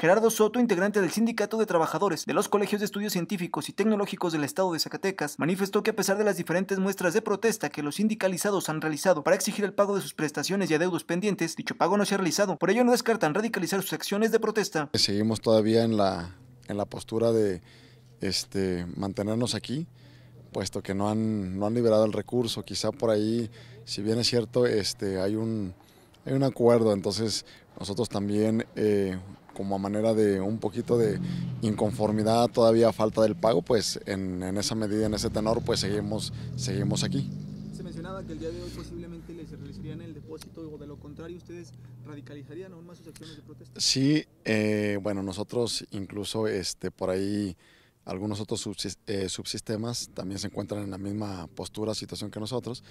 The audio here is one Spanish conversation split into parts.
Gerardo Soto, integrante del Sindicato de Trabajadores de los Colegios de Estudios Científicos y Tecnológicos del Estado de Zacatecas, manifestó que a pesar de las diferentes muestras de protesta que los sindicalizados han realizado para exigir el pago de sus prestaciones y adeudos pendientes, dicho pago no se ha realizado. Por ello no descartan radicalizar sus acciones de protesta. Seguimos todavía en la, en la postura de este, mantenernos aquí, puesto que no han, no han liberado el recurso. Quizá por ahí, si bien es cierto, este, hay, un, hay un acuerdo, entonces nosotros también... Eh, como a manera de un poquito de inconformidad, todavía falta del pago, pues en, esa medida, en ese tenor, pues seguimos, seguimos aquí. Se mencionaba que el día de hoy posiblemente les realizarían el depósito o de lo contrario ustedes radicalizarían aún más sus acciones de protesta. Sí, eh, bueno, nosotros incluso este, por ahí algunos otros eh, subsistemas también se encuentran en la misma postura, situación que nosotros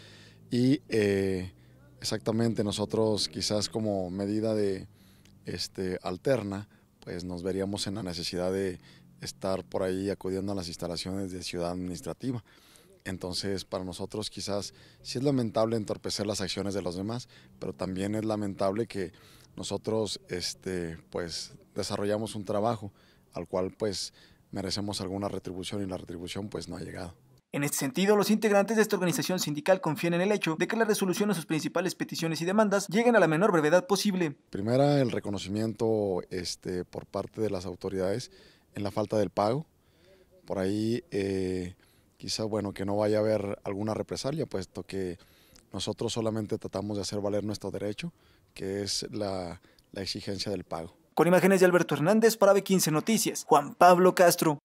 y eh, exactamente nosotros quizás como medida de este, alterna, pues nos veríamos en la necesidad de estar por ahí acudiendo a las instalaciones de ciudad administrativa. Entonces, para nosotros quizás sí es lamentable entorpecer las acciones de los demás, pero también es lamentable que nosotros este, pues, desarrollamos un trabajo al cual pues merecemos alguna retribución y la retribución pues no ha llegado. En este sentido, los integrantes de esta organización sindical confían en el hecho de que la resolución de sus principales peticiones y demandas lleguen a la menor brevedad posible. Primera, el reconocimiento este, por parte de las autoridades en la falta del pago. Por ahí, eh, quizá bueno, que no vaya a haber alguna represalia, puesto que nosotros solamente tratamos de hacer valer nuestro derecho, que es la, la exigencia del pago. Con imágenes de Alberto Hernández para B15 Noticias, Juan Pablo Castro.